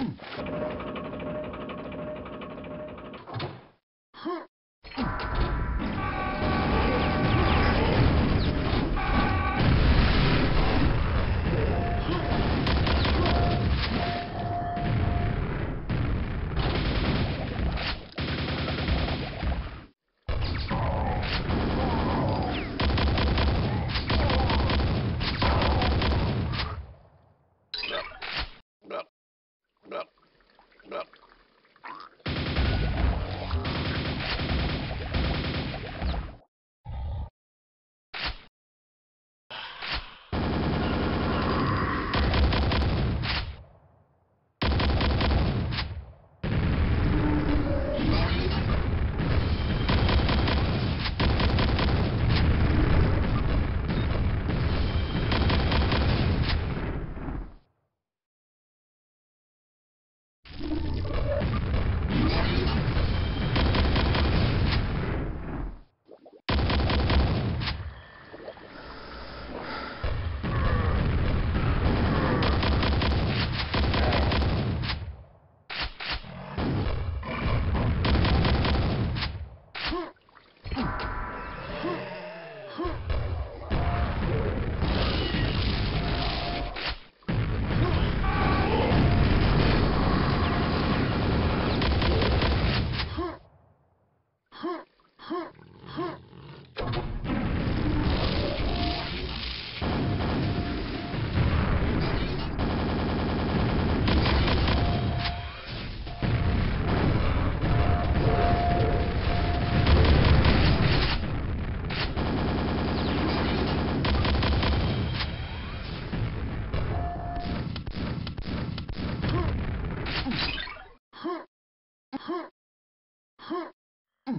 Mm. Well,